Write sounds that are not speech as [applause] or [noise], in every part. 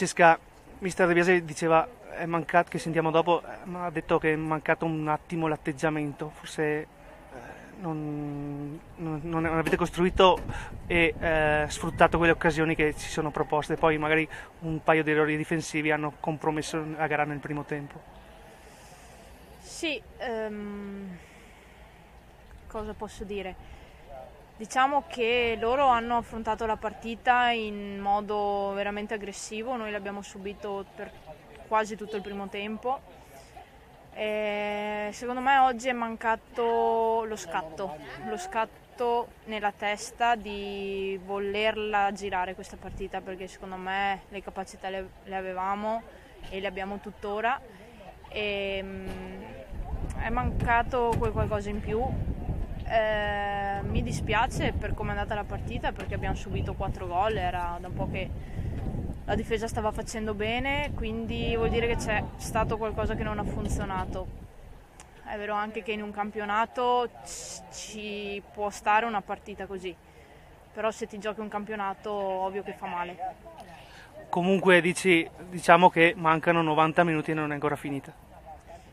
Francesca, mister De Biasi diceva è mancato, che sentiamo dopo, eh, ha detto che è mancato un attimo l'atteggiamento, forse eh, non, non, non, avete costruito e eh, sfruttato quelle occasioni che si sono proposte, poi magari un paio di errori difensivi hanno compromesso la gara nel primo tempo. Sì, um, cosa posso dire? Diciamo che loro hanno affrontato la partita in modo veramente aggressivo, noi l'abbiamo subito per quasi tutto il primo tempo. E secondo me oggi è mancato lo scatto, lo scatto nella testa di volerla girare questa partita perché secondo me le capacità le, le avevamo e le abbiamo tuttora. E, um, è mancato qualcosa in più eh, mi dispiace per come è andata la partita perché abbiamo subito 4 gol, era da un po' che la difesa stava facendo bene, quindi vuol dire che c'è stato qualcosa che non ha funzionato. È vero anche che in un campionato ci può stare una partita così, però se ti giochi un campionato ovvio che fa male. Comunque dici, diciamo che mancano 90 minuti e non è ancora finita.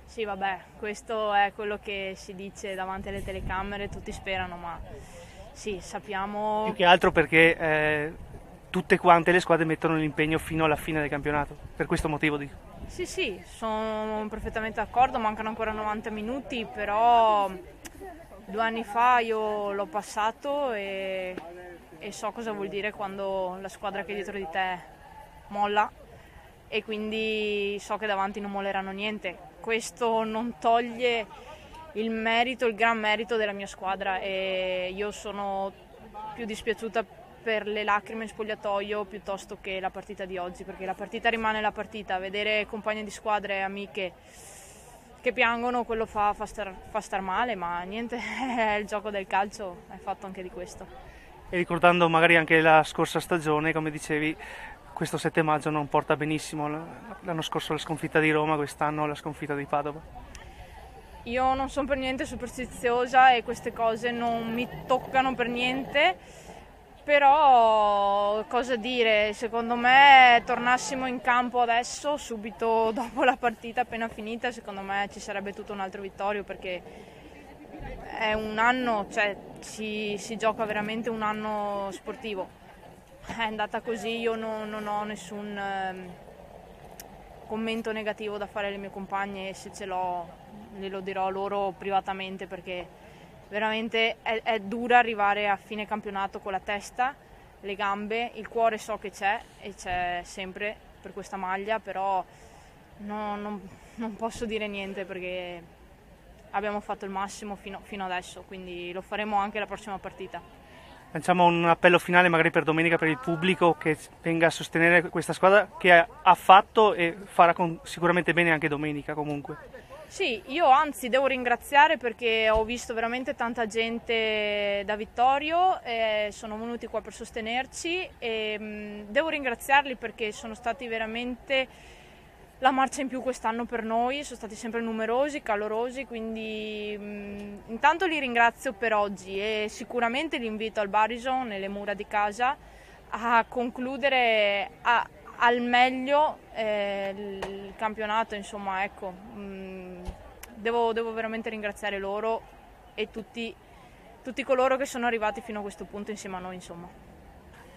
Sì, vabbè, questo è quello che si dice davanti alle telecamere, tutti sperano, ma sì, sappiamo... Più che altro perché eh, tutte quante le squadre mettono l'impegno fino alla fine del campionato, per questo motivo dico. Sì, sì, sono perfettamente d'accordo, mancano ancora 90 minuti, però due anni fa io l'ho passato e, e so cosa vuol dire quando la squadra che è dietro di te molla e quindi so che davanti non molleranno niente questo non toglie il merito, il gran merito della mia squadra e io sono più dispiaciuta per le lacrime in spogliatoio piuttosto che la partita di oggi, perché la partita rimane la partita, vedere compagni di squadra e amiche che piangono, quello fa, fa, star, fa star male, ma niente, è [laughs] il gioco del calcio, è fatto anche di questo. E ricordando magari anche la scorsa stagione, come dicevi, questo 7 maggio non porta benissimo. L'anno scorso la sconfitta di Roma, quest'anno la sconfitta di Padova. Io non sono per niente superstiziosa e queste cose non mi toccano per niente, però cosa dire, secondo me tornassimo in campo adesso, subito [laughs] dopo la partita appena finita, secondo me ci sarebbe tutto un altro vittorio perché è un anno, cioè si, si gioca veramente un anno sportivo è andata così, io non, non ho nessun eh, commento negativo da fare alle mie compagne e se ce l'ho glielo dirò loro privatamente perché veramente è, è dura arrivare a fine campionato con la testa, le gambe, il cuore so che c'è e c'è sempre per questa maglia, però no, non, non, posso dire niente perché abbiamo fatto il massimo fino, fino adesso, quindi lo faremo anche la prossima partita. Lanciamo un appello finale magari per domenica per il pubblico che venga a sostenere questa squadra che ha fatto e farà sicuramente bene anche domenica comunque. Sì, io anzi devo ringraziare perché ho visto veramente tanta gente da Vittorio, eh, sono venuti qua per sostenerci e devo ringraziarli perché sono stati veramente la marcia in più quest'anno per noi, sono stati sempre numerosi, calorosi, quindi mh, mm, intanto li ringrazio per oggi e sicuramente li invito al Barison, nelle mura di casa, a concludere a, al meglio eh, il campionato, insomma, ecco, mh, mm, devo, devo, veramente ringraziare loro e tutti, tutti coloro che sono arrivati fino a questo punto insieme a noi, insomma.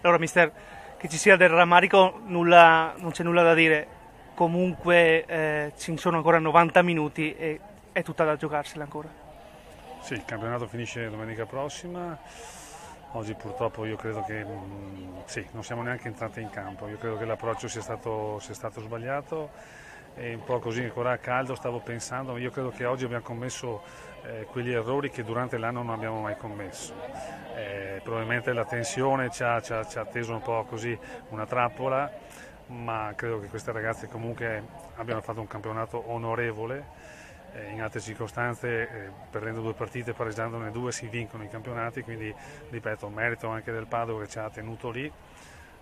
Allora, mister, che ci sia del rammarico, nulla, non c'è nulla da dire comunque eh, ci sono ancora 90 minuti e è tutta da giocarsela ancora. Sì, il campionato finisce domenica prossima. Oggi purtroppo io credo che mh, mm, sì, non siamo neanche entrati in campo, io credo che l'approccio sia stato, sia stato sbagliato e un po' così ancora a caldo stavo pensando, io credo che oggi abbiamo commesso eh, quegli errori che durante l'anno non abbiamo mai commesso. Eh, probabilmente la tensione ci ha, ci, ha, ci ha teso un po' così una trappola ma credo che queste ragazze comunque abbiano fatto un campionato onorevole. Eh, in altre circostanze, eh, perdendo due partite, pareggiandone due, si vincono i campionati, quindi ripeto, merito anche del Padova che ci ha tenuto lì.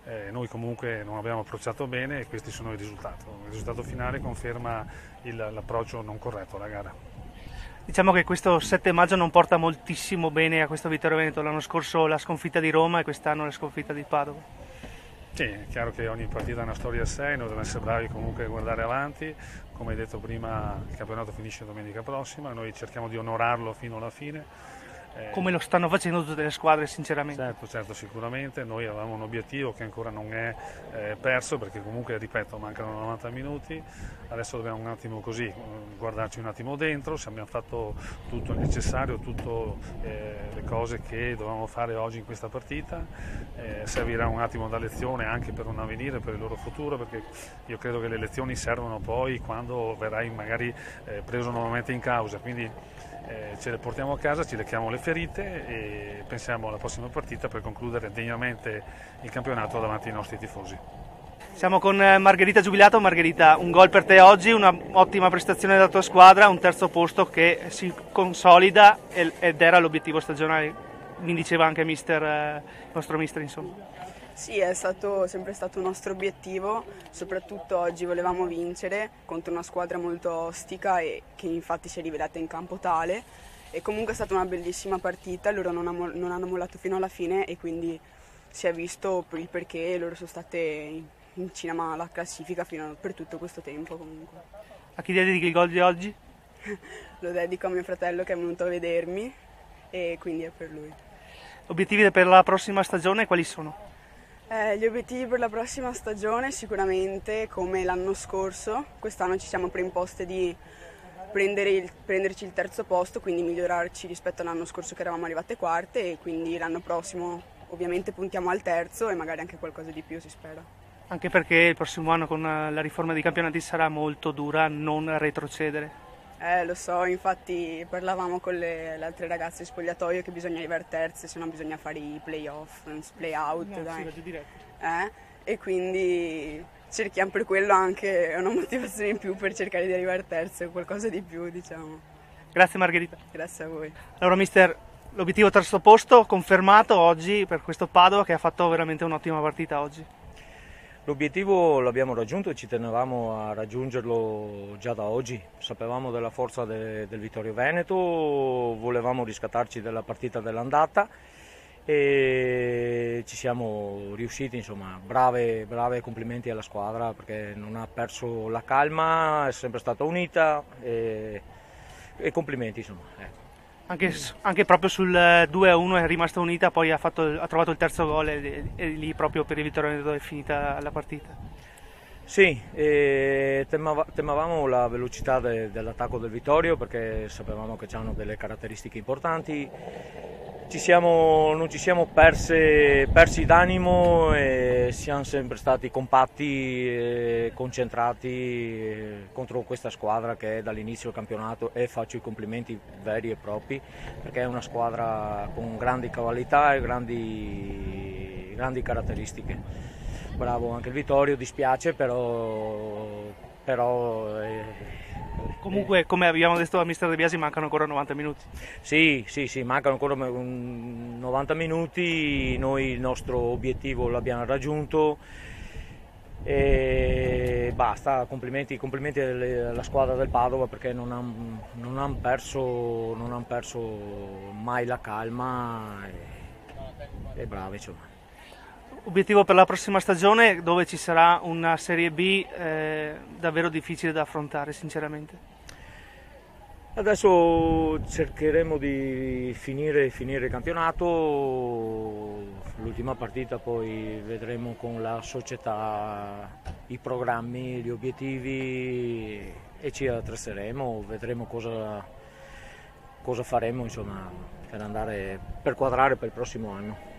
Eh, noi comunque non abbiamo approcciato bene e questi sono i risultati. Il risultato finale conferma il, l'approccio non corretto alla gara. Diciamo che questo 7 maggio non porta moltissimo bene a questo Vittorio Veneto, l'anno scorso la sconfitta di Roma e quest'anno la sconfitta di Padova. Sì, è chiaro che ogni partita ha una storia a sé, noi dobbiamo essere bravi comunque a guardare avanti, come hai detto prima il campionato finisce domenica prossima, noi cerchiamo di onorarlo fino alla fine come lo stanno facendo tutte le squadre sinceramente. Certo, certo, sicuramente noi avevamo un obiettivo che ancora non è eh, perso perché comunque, ripeto, mancano 90 minuti, adesso dobbiamo un attimo così eh, guardarci un attimo dentro, se abbiamo fatto tutto il necessario, tutte eh, le cose che dovevamo fare oggi in questa partita, eh, servirà un attimo da lezione anche per un avvenire, per il loro futuro, perché io credo che le lezioni servono poi quando verrai magari eh, preso nuovamente in causa. Quindi, eh, ce le portiamo a casa, ci lecchiamo le ferite e pensiamo alla prossima partita per concludere degnamente il campionato davanti ai nostri tifosi. Siamo con eh, Margherita Giubilato. Margherita, un gol per te oggi, un'ottima prestazione della tua squadra, un terzo posto che si consolida ed era l'obiettivo stagionale, mi diceva anche mister, eh, il nostro mister insomma. Sì, è stato sempre stato un nostro obiettivo, soprattutto oggi volevamo vincere contro una squadra molto ostica e che infatti si è rivelata in campo tale. E comunque è stata una bellissima partita, loro non, hanno, non hanno mollato fino alla fine e quindi si è visto il perché loro sono state in cima alla classifica fino a, per tutto questo tempo comunque. A chi dedichi il gol di oggi? [laughs] Lo dedico a mio fratello che è venuto a vedermi e quindi è per lui. Obiettivi per la prossima stagione quali sono? Eh, gli obiettivi per la prossima stagione sicuramente come l'anno scorso, quest'anno ci siamo preimposte di il, prenderci il terzo posto, quindi migliorarci rispetto all'anno scorso che eravamo arrivate quarte e quindi l'anno prossimo ovviamente puntiamo al terzo e magari anche qualcosa di più si spera. Anche perché il prossimo anno con la riforma dei campionati sarà molto dura non retrocedere. Eh, lo so, infatti parlavamo con le, le altre ragazze in spogliatoio che bisogna arrivare terze, se no bisogna fare i playoff, play-out, no, dai. Sì, eh? E quindi cerchiamo per quello anche una [laughs] motivazione in più per cercare di arrivare terze qualcosa di più, diciamo. Grazie Margherita. Grazie a voi. Allora, mister, l'obiettivo terzo posto confermato oggi per questo Padova che ha fatto veramente un'ottima partita oggi. L'obiettivo l'abbiamo raggiunto e ci tenevamo a raggiungerlo già da oggi. Sapevamo della forza de, del Vittorio Veneto, volevamo riscattarci della partita dell'andata e ci siamo riusciti, insomma, brave, brave complimenti alla squadra perché non ha perso la calma, è sempre stata unita e, e complimenti insomma. Ecco anche, anche, proprio sul 2-1 è rimasta unita, poi ha, fatto, ha trovato il terzo gol e, e, lì proprio per il Vittorio è finita la partita. Sì, eh, temavamo la velocità de, dell'attacco del Vittorio perché sapevamo che hanno delle caratteristiche importanti ci siamo, non ci siamo perse, persi d'animo e siamo sempre stati compatti e concentrati eh, contro questa squadra che dall'inizio del campionato e faccio i complimenti veri e propri perché è una squadra con grandi qualità e grandi, grandi caratteristiche. Bravo anche il Vittorio, dispiace però, però eh, Comunque, come abbiamo detto a Mister De Biasi, mancano ancora 90 minuti. Sì, sì, sì, mancano ancora 90 minuti, noi il nostro obiettivo l'abbiamo raggiunto e basta, complimenti, complimenti alla squadra del Padova perché non hanno han perso, han perso mai la calma e, e bravi insomma obiettivo per la prossima stagione dove ci sarà una Serie B eh, davvero difficile da affrontare sinceramente? Adesso cercheremo di finire, finire il campionato, l'ultima partita poi vedremo con la società i programmi, gli obiettivi e ci attrezzeremo, vedremo cosa, cosa faremo insomma, per, andare, per quadrare per il prossimo anno.